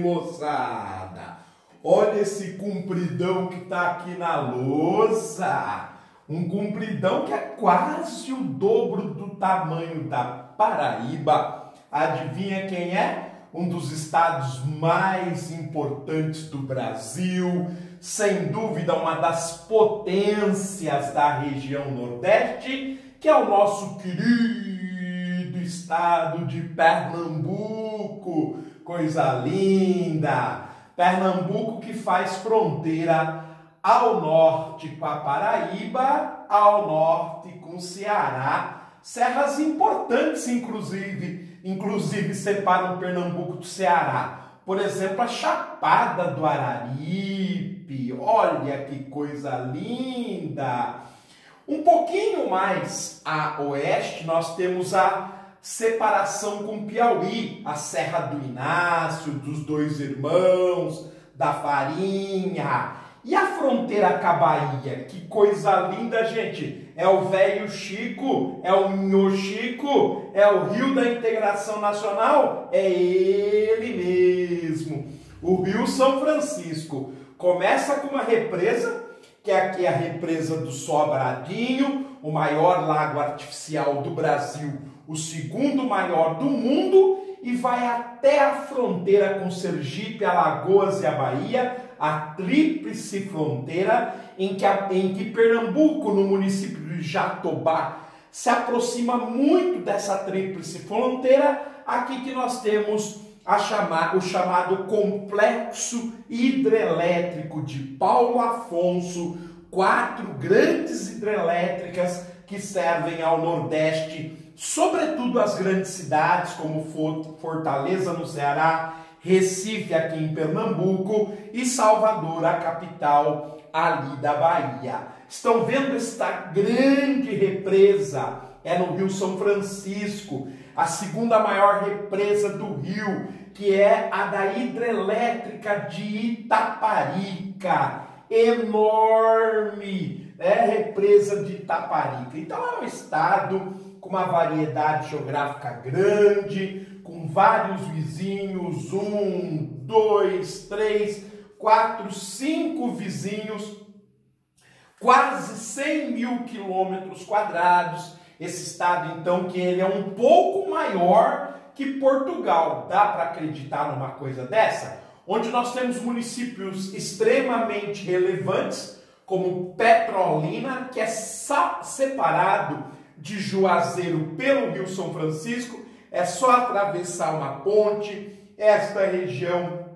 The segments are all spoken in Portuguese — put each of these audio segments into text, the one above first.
Moçada, olha esse compridão que tá aqui na lousa. Um compridão que é quase o dobro do tamanho da Paraíba. Adivinha quem é? Um dos estados mais importantes do Brasil, sem dúvida uma das potências da região Nordeste, que é o nosso querido estado de Pernambuco. Coisa linda! Pernambuco que faz fronteira ao norte com a Paraíba, ao norte com o Ceará. Serras importantes, inclusive, inclusive separam Pernambuco do Ceará. Por exemplo, a Chapada do Araripe. Olha que coisa linda! Um pouquinho mais a oeste, nós temos a separação com Piauí, a Serra do Inácio, dos Dois Irmãos, da Farinha. E a fronteira com a Bahia? Que coisa linda, gente! É o velho Chico, é o Minho Chico, é o Rio da Integração Nacional, é ele mesmo. O Rio São Francisco começa com uma represa, que é aqui a represa do Sobradinho, o maior lago artificial do Brasil, o segundo maior do mundo, e vai até a fronteira com Sergipe, Alagoas e a Bahia, a tríplice fronteira em que, a, em que Pernambuco, no município de Jatobá, se aproxima muito dessa tríplice fronteira, aqui que nós temos a chamar, o chamado Complexo Hidrelétrico de Paulo Afonso, quatro grandes hidrelétricas que servem ao Nordeste, sobretudo as grandes cidades como Fortaleza no Ceará, Recife aqui em Pernambuco e Salvador, a capital ali da Bahia. Estão vendo esta grande represa? É no Rio São Francisco, a segunda maior represa do Rio, que é a da hidrelétrica de Itaparica. Enorme, é represa de Itaparica. Então é um estado com uma variedade geográfica grande, com vários vizinhos, um, dois, três, quatro, cinco vizinhos, quase 100 mil quilômetros quadrados. Esse estado, então, que ele é um pouco maior que Portugal. Dá para acreditar numa coisa dessa? Onde nós temos municípios extremamente relevantes, como Petrolina, que é separado de Juazeiro pelo Rio São Francisco, é só atravessar uma ponte. Esta região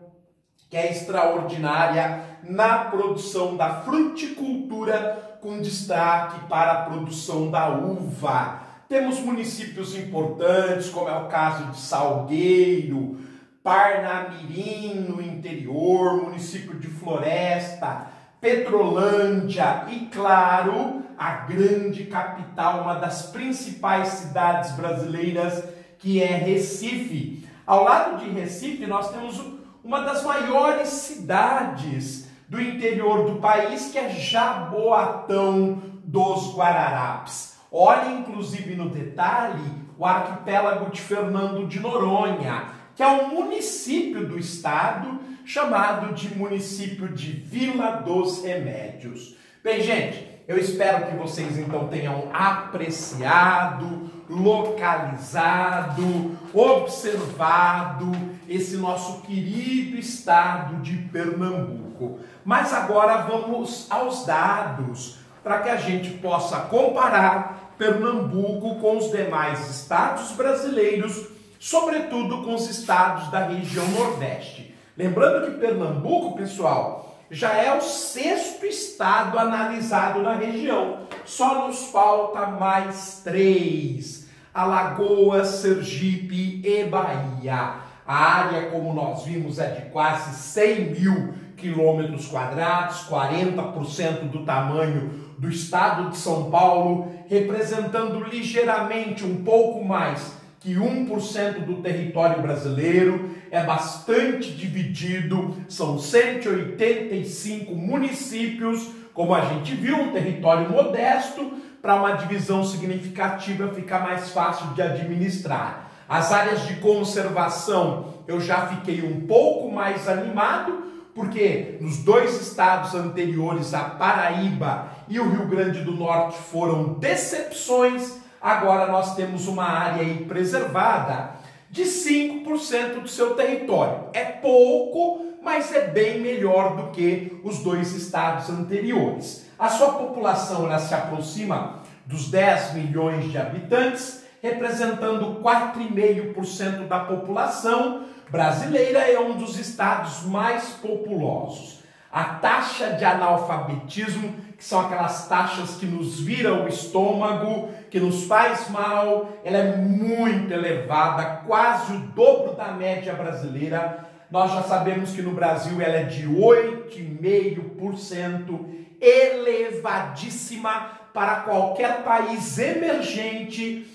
que é extraordinária na produção da fruticultura, com destaque para a produção da uva. Temos municípios importantes, como é o caso de Salgueiro, Parnamirim no interior, município de Floresta, Petrolândia e, claro, a grande capital, uma das principais cidades brasileiras que é Recife. Ao lado de Recife, nós temos uma das maiores cidades do interior do país, que é Jaboatão dos Guararapes. Olha, inclusive, no detalhe, o arquipélago de Fernando de Noronha, que é um município do estado chamado de município de Vila dos Remédios. Bem, gente, eu espero que vocês então tenham apreciado, localizado, observado esse nosso querido estado de Pernambuco. Mas agora vamos aos dados para que a gente possa comparar Pernambuco com os demais estados brasileiros, sobretudo com os estados da região Nordeste. Lembrando que Pernambuco, pessoal, já é o sexto estado analisado na região. Só nos falta mais três: Alagoas, Sergipe e Bahia. A área, como nós vimos, é de quase 100 mil quilômetros quadrados, 40% do tamanho do estado de São Paulo, representando ligeiramente um pouco mais que 1% do território brasileiro é bastante dividido, são 185 municípios, como a gente viu, um território modesto, para uma divisão significativa ficar mais fácil de administrar. As áreas de conservação eu já fiquei um pouco mais animado, porque nos dois estados anteriores, a Paraíba e o Rio Grande do Norte, foram decepções. Agora nós temos uma área aí preservada de 5% do seu território. É pouco, mas é bem melhor do que os dois estados anteriores. A sua população ela se aproxima dos 10 milhões de habitantes, representando 4,5% da população brasileira, é um dos estados mais populosos. A taxa de analfabetismo, que são aquelas taxas que nos viram o estômago, que nos faz mal, ela é muito elevada, quase o dobro da média brasileira. Nós já sabemos que no Brasil ela é de 8,5%, elevadíssima para qualquer país emergente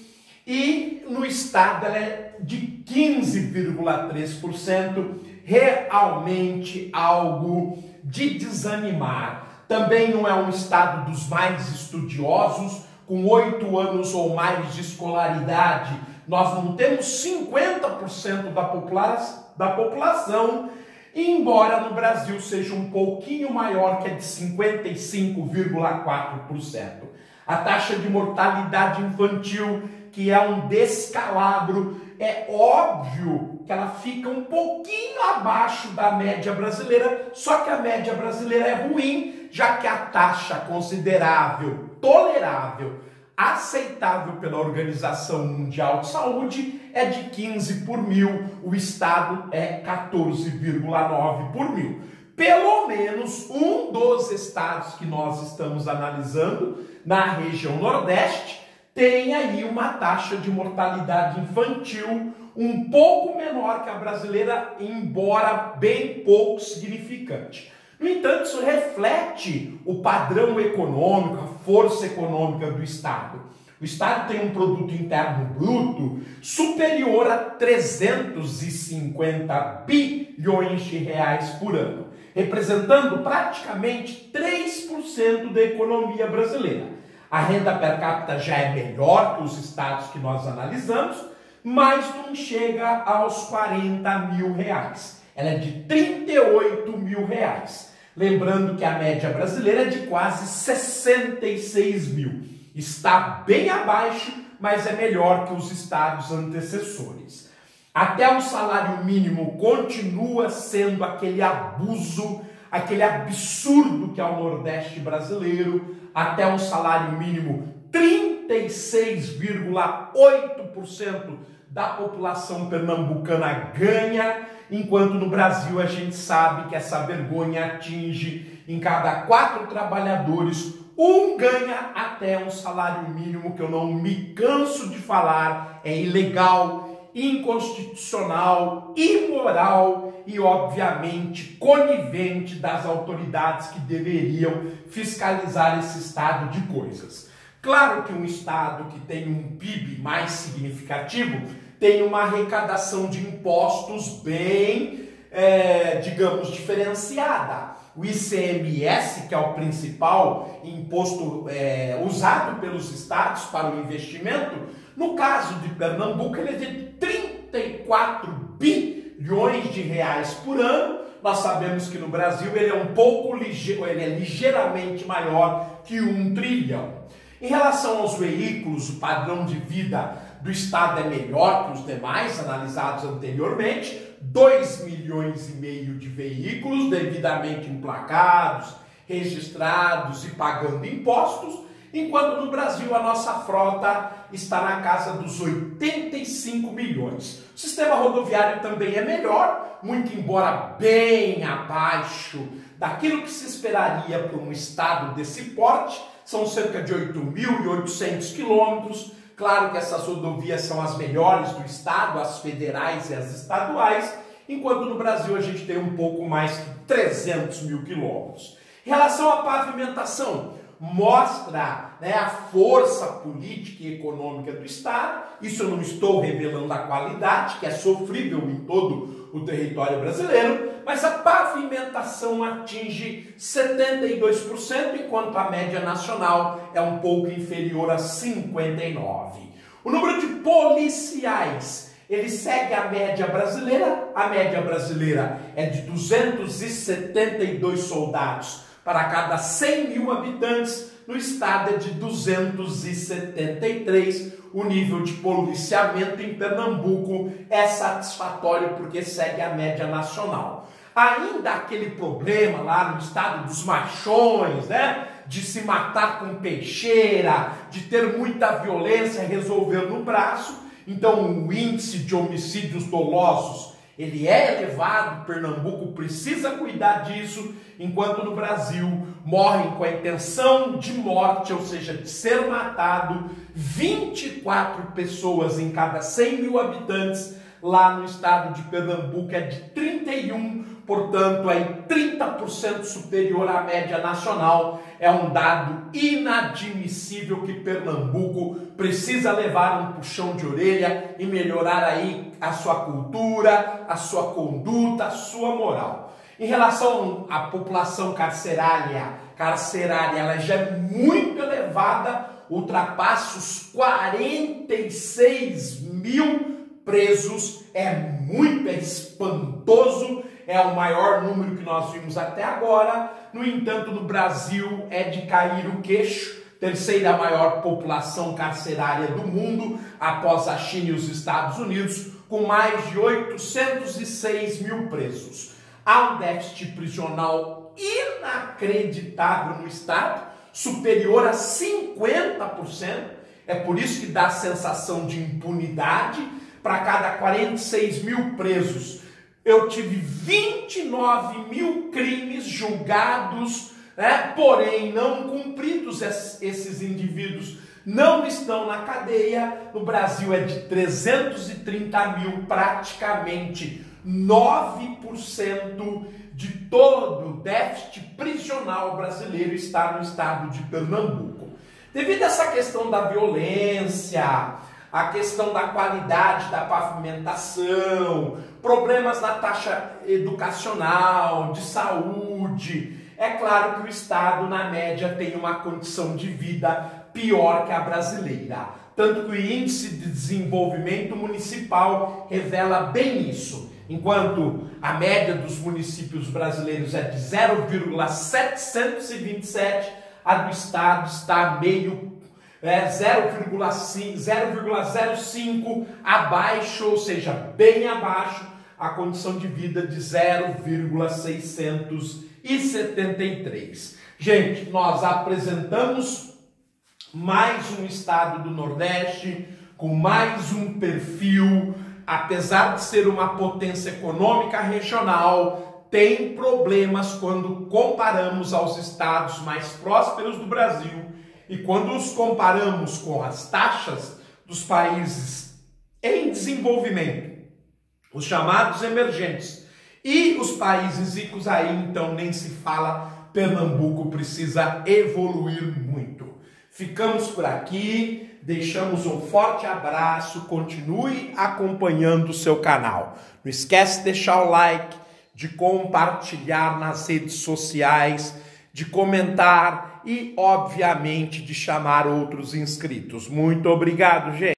e no estado ela é de 15,3%, realmente algo de desanimar. Também não é um estado dos mais estudiosos, com oito anos ou mais de escolaridade, nós não temos 50% da, popula da população, embora no Brasil seja um pouquinho maior, que é de 55,4%. A taxa de mortalidade infantil, que é um descalabro, é óbvio que ela fica um pouquinho abaixo da média brasileira, só que a média brasileira é ruim, já que a taxa considerável, tolerável, aceitável pela Organização Mundial de Saúde é de 15 por mil, o estado é 14,9 por mil. Pelo menos um dos estados que nós estamos analisando na região Nordeste tem aí uma taxa de mortalidade infantil um pouco menor que a brasileira, embora bem pouco significante. No entanto, isso reflete o padrão econômico, a força econômica do Estado. O Estado tem um produto interno bruto superior a 350 bilhões de reais por ano, representando praticamente 3% da economia brasileira. A renda per capita já é melhor que os estados que nós analisamos, mas não chega aos 40 mil reais. Ela é de 38 mil reais. Lembrando que a média brasileira é de quase 66 mil. Está bem abaixo, mas é melhor que os estados antecessores. Até o salário mínimo continua sendo aquele abuso, aquele absurdo que é o Nordeste brasileiro, até um salário mínimo 36,8% da população pernambucana ganha, enquanto no Brasil a gente sabe que essa vergonha atinge em cada quatro trabalhadores, um ganha até um salário mínimo que eu não me canso de falar, é ilegal, inconstitucional, imoral e, obviamente, conivente das autoridades que deveriam fiscalizar esse estado de coisas. Claro que um estado que tem um PIB mais significativo tem uma arrecadação de impostos bem, é, digamos, diferenciada. O ICMS, que é o principal imposto é, usado pelos estados para o investimento, no caso de Pernambuco, ele é de 34 bilhões de reais por ano. Nós sabemos que no Brasil ele é um pouco ligeiro, ele é ligeiramente maior que um trilhão. Em relação aos veículos, o padrão de vida do Estado é melhor que os demais analisados anteriormente, 2 milhões e meio de veículos devidamente emplacados, registrados e pagando impostos, enquanto no Brasil a nossa frota está na casa dos 85 milhões. O sistema rodoviário também é melhor, muito embora bem abaixo daquilo que se esperaria para um estado desse porte, são cerca de 8.800 quilômetros. Claro que essas rodovias são as melhores do estado, as federais e as estaduais, enquanto no Brasil a gente tem um pouco mais de 300 mil quilômetros. Em relação à pavimentação, mostra né, a força política e econômica do Estado. Isso eu não estou revelando a qualidade, que é sofrível em todo o território brasileiro, mas a pavimentação atinge 72%, enquanto a média nacional é um pouco inferior a 59%. O número de policiais Ele segue a média brasileira, a média brasileira é de 272 soldados para cada 100 mil habitantes, no estado é de 273. O nível de policiamento em Pernambuco é satisfatório porque segue a média nacional. Ainda aquele problema lá no estado dos machões, né? De se matar com peixeira, de ter muita violência, resolver no braço. Então, o índice de homicídios dolosos ele é elevado, Pernambuco precisa cuidar disso, enquanto no Brasil morrem com a intenção de morte, ou seja, de ser matado, 24 pessoas em cada 100 mil habitantes, lá no estado de Pernambuco é de 31, portanto, é 30% superior à média nacional. É um dado inadmissível que Pernambuco precisa levar um puxão de orelha e melhorar aí a sua cultura, a sua conduta, a sua moral. Em relação à população carcerária, carcerária ela já é muito elevada, ultrapassa os 46 mil presos, é muito, é espantoso, é o maior número que nós vimos até agora. No entanto, no Brasil é de cair o queixo, terceira maior população carcerária do mundo, após a China e os Estados Unidos, com mais de 806 mil presos. Há um déficit prisional inacreditável no Estado, superior a 50%. É por isso que dá a sensação de impunidade. Para cada 46 mil presos, eu tive 29 mil crimes julgados, né? porém não cumpridos. Esses indivíduos não estão na cadeia. No Brasil é de 330 mil, praticamente 9% de todo o déficit prisional brasileiro está no estado de Pernambuco. Devido a essa questão da violência, a questão da qualidade da pavimentação, problemas na taxa educacional, de saúde. É claro que o Estado, na média, tem uma condição de vida pior que a brasileira. Tanto que o índice de desenvolvimento municipal revela bem isso. Enquanto a média dos municípios brasileiros é de 0,727, a do Estado está meio é 0,05 abaixo, ou seja, bem abaixo a condição de vida de 0,673. Gente, nós apresentamos mais um estado do Nordeste com mais um perfil, apesar de ser uma potência econômica regional, tem problemas quando comparamos aos estados mais prósperos do Brasil e quando os comparamos com as taxas dos países em desenvolvimento, os chamados emergentes, e os países ricos, aí então nem se fala, Pernambuco precisa evoluir muito. Ficamos por aqui, deixamos um forte abraço, continue acompanhando o seu canal. Não esquece de deixar o like, de compartilhar nas redes sociais, de comentar e, obviamente, de chamar outros inscritos. Muito obrigado, gente.